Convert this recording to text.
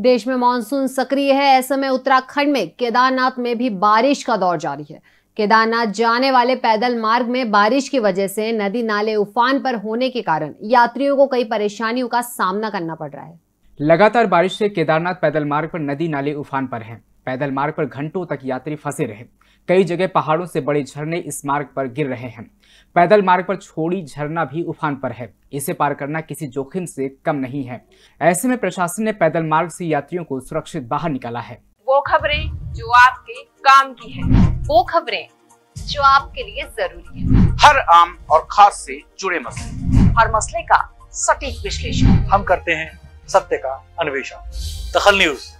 देश में मानसून सक्रिय है। ऐसे में उत्तराखंड में केदारनाथ में भी बारिश का दौर जारी है। केदारनाथ जाने वाले पैदल मार्ग में बारिश की वजह से नदी नाले उफान पर होने के कारण यात्रियों को कई परेशानियों का सामना करना पड़ रहा है। लगातार बारिश से केदारनाथ पैदल मार्ग पर नदी नाले उफान पर हैं। पैदल मार्ग पर घंटों तक यात्री फंसे रहे। कई जगह पहाड़ों से बड़े झरने इस मार्ग पर गिर रहे हैं। पैदल मार्ग पर छोड़ी झरना भी उफान पर है। इसे पार करना किसी जोखिम से कम नहीं है। ऐसे में प्रशासन ने पैदल मार्ग से यात्रियों को सुरक्षित बाहर निकाला है। वो खबरें जो आपके काम की है। वो खबरें जो आपके लिए ज़रूरी है। हर आम और खास से जुड़े मसले। हर मसले का सटीक विश्लेषण। हम करते हैं सत्य का अन्वेषण। दखल न्यूज़।